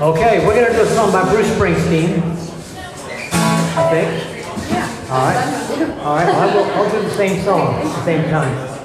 Okay, we're going to do a song by Bruce Springsteen, I think. Yeah. All right. All right, I'll do the same song at the same time.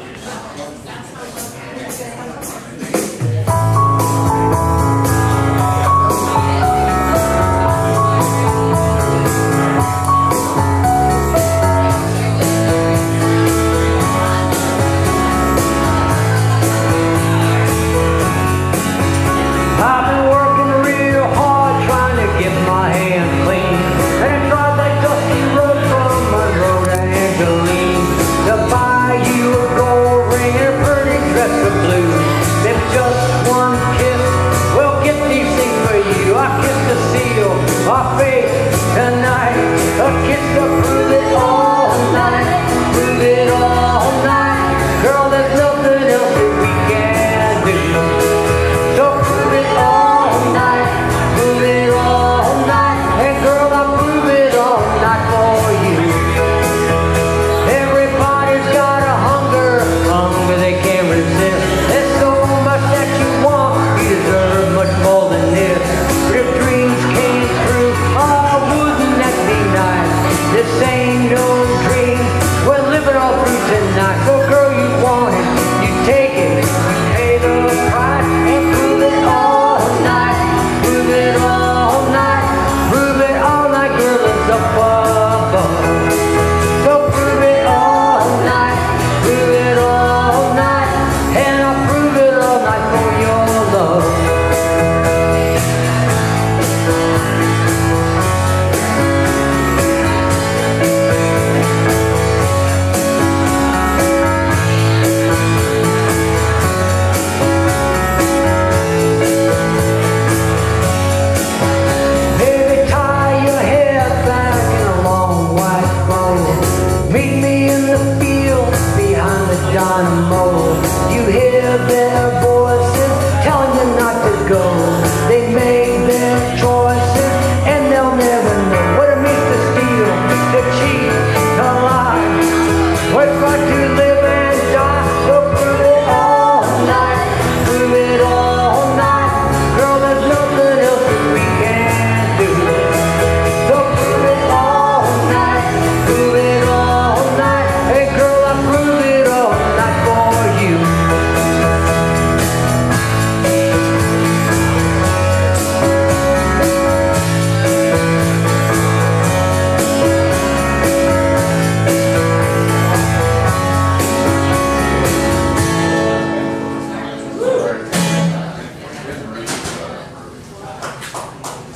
on a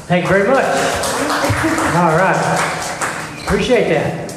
Thank you very much. All right. Appreciate that.